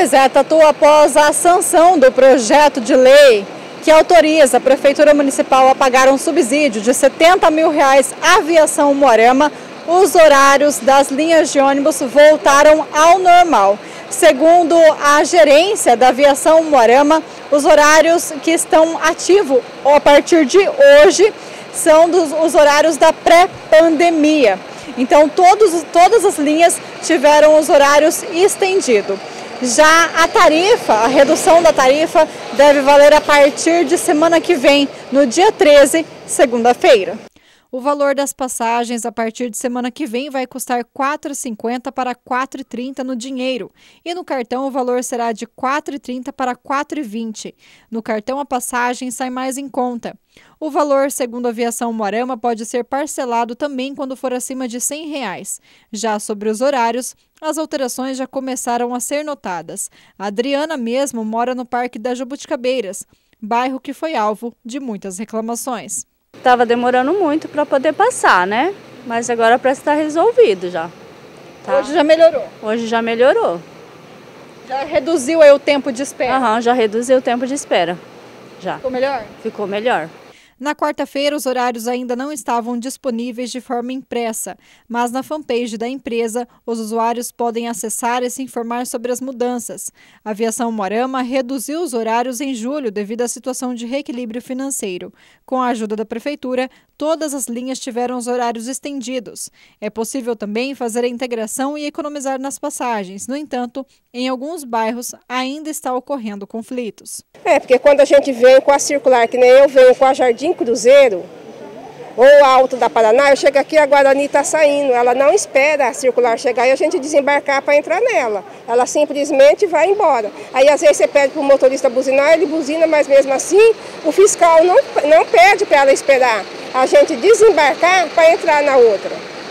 Pois é, Tatu, após a sanção do projeto de lei que autoriza a Prefeitura Municipal a pagar um subsídio de 70 mil reais à aviação Moarama, os horários das linhas de ônibus voltaram ao normal. Segundo a gerência da aviação Moarama, os horários que estão ativos a partir de hoje são dos, os horários da pré-pandemia. Então, todos, todas as linhas tiveram os horários estendidos. Já a tarifa, a redução da tarifa, deve valer a partir de semana que vem, no dia 13, segunda-feira. O valor das passagens a partir de semana que vem vai custar R$ 4,50 para R$ 4,30 no dinheiro. E no cartão o valor será de R$ 4,30 para R$ 4,20. No cartão a passagem sai mais em conta. O valor, segundo a aviação Moarama, pode ser parcelado também quando for acima de 100 reais. Já sobre os horários, as alterações já começaram a ser notadas. A Adriana mesmo mora no Parque das Jabuticabeiras, bairro que foi alvo de muitas reclamações. Tava demorando muito para poder passar, né? Mas agora parece estar resolvido já. Tá? Hoje já melhorou? Hoje já melhorou. Já reduziu aí o tempo de espera? Aham, já reduziu o tempo de espera. Já. Ficou melhor? Ficou melhor. Na quarta-feira, os horários ainda não estavam disponíveis de forma impressa, mas na fanpage da empresa, os usuários podem acessar e se informar sobre as mudanças. A Aviação Morama reduziu os horários em julho devido à situação de reequilíbrio financeiro. Com a ajuda da Prefeitura, todas as linhas tiveram os horários estendidos. É possível também fazer a integração e economizar nas passagens. No entanto, em alguns bairros ainda está ocorrendo conflitos. É, porque quando a gente vem com a circular, que nem eu venho com a Jardim Cruzeiro, ou Alto da Paraná, eu chego aqui, a Guarani está saindo. Ela não espera a circular chegar e a gente desembarcar para entrar nela. Ela simplesmente vai embora. Aí às vezes você pede para o motorista buzinar, ele buzina, mas mesmo assim o fiscal não, não pede para ela esperar a gente desembarcar para entrar na outra.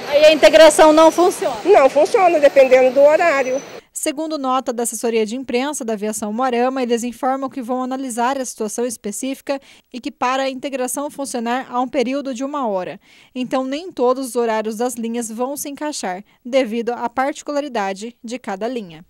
Aí a integração não funciona? Não funciona, dependendo do horário. Segundo nota da assessoria de imprensa da aviação Moarama, eles informam que vão analisar a situação específica e que para a integração funcionar há um período de uma hora. Então, nem todos os horários das linhas vão se encaixar, devido à particularidade de cada linha.